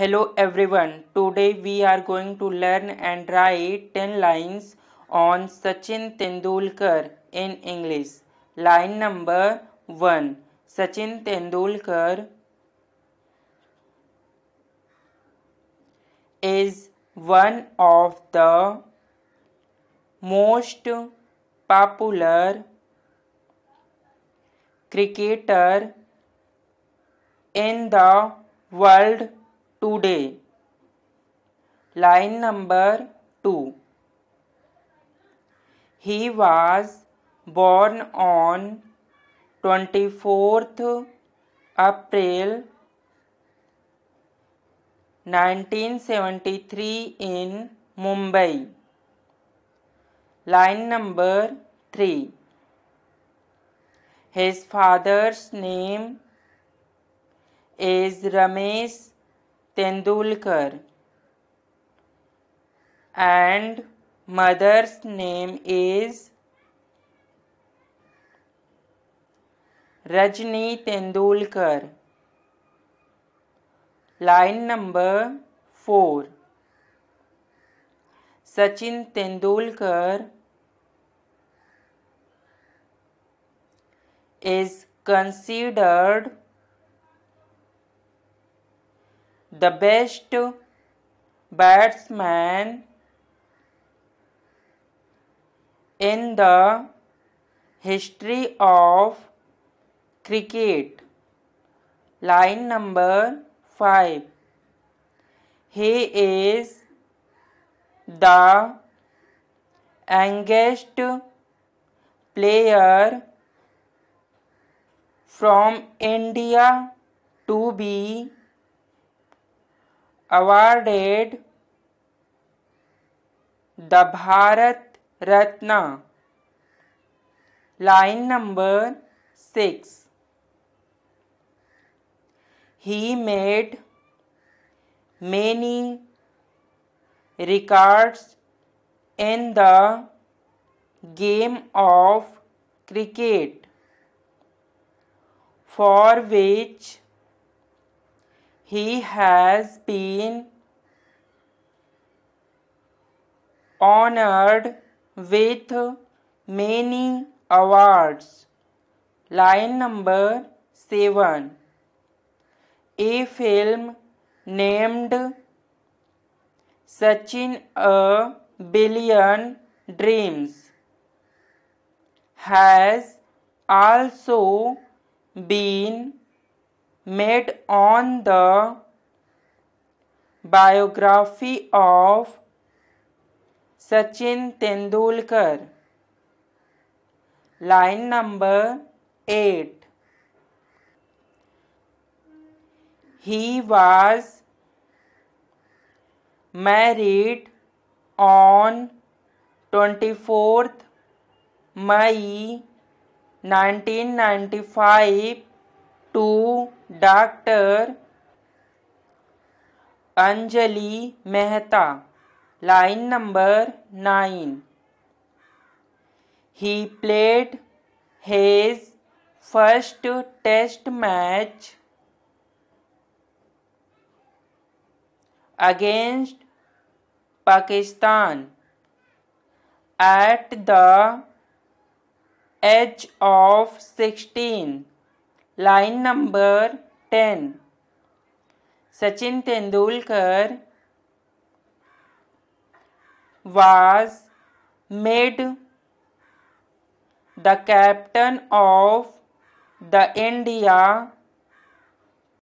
Hello everyone, today we are going to learn and write 10 lines on Sachin Tendulkar in English. Line number 1 Sachin Tendulkar is one of the most popular cricketer in the world today. Line number 2. He was born on 24th April 1973 in Mumbai. Line number 3. His father's name is Ramesh Tendulkar, and mother's name is Rajni Tendulkar. Line number 4. Sachin Tendulkar is considered the best batsman in the history of cricket. Line number 5. He is the youngest player from India to be awarded the Bharat Ratna. Line number 6. He made many records in the game of cricket, for which he has been honored with many awards. Line number 7. A film named Sachin a Billion Dreams has also been made on the biography of Sachin Tendulkar. Line number 8. He was married on 24th May 1995 to doctor Anjali Mehta line number nine he played his first test match against Pakistan at the age of 16 Line number 10. Sachin Tendulkar was made the captain of the India